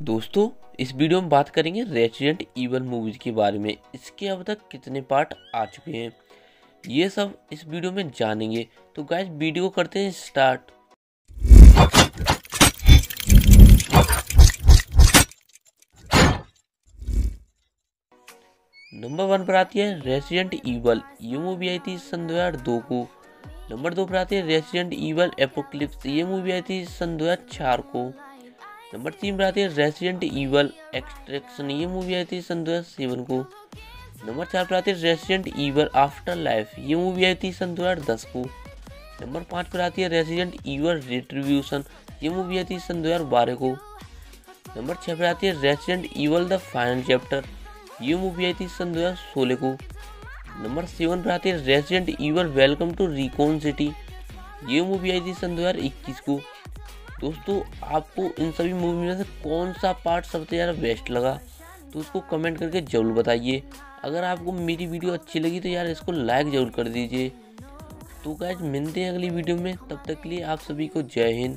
दोस्तों, इस वीडियो में बात करेंगे रेसिडेंट ईवल मूवीज़ के बारे में। इसके अब तक कितने पार्ट आ चुके हैं? ये सब इस वीडियो में जानेंगे। तो गाइस वीडियो करते हैं स्टार्ट नंबर वन पर आती है रेसिडेंट ईवल ये मूवी आई थी सन दो हज़ार दो को। नंबर दो पर आती है रेसिडेंट ईवल एपोक्लिप्स ये मूवी आई थी सन दो हज़ार चार को। नंबर तीन पर आती है रेसिडेंट ईवल एक्सट्रैक्शन ये मूवी आई थी सन दो हज़ार सेवन को। नंबर चार पर आती है रेसिडेंट ईवल आफ्टर लाइफ ये मूवी आई थी सन दो हज़ार दस को। नंबर पाँच पर आती है रेसिडेंट ईवल रिट्रीब्यूशन ये मूवी आई थी सन दो हज़ार बारह को। नंबर छः पर आती है resident evil the final chapter ये मूवी आई थी सन दो हज़ार सोलह को। नंबर सेवन पर आती है resident evil welcome to Raccoon city ये मूवी आई थी सन दो हज़ार इक्कीस को। दोस्तों, आपको इन सभी मूवी में से कौन सा पार्ट सबसे ज़्यादा बेस्ट लगा तो उसको कमेंट करके ज़रूर बताइए। अगर आपको मेरी वीडियो अच्छी लगी तो यार इसको लाइक ज़रूर कर दीजिए। तो गैज मिलते हैं अगली वीडियो में। तब तक के लिए आप सभी को जय हिंद।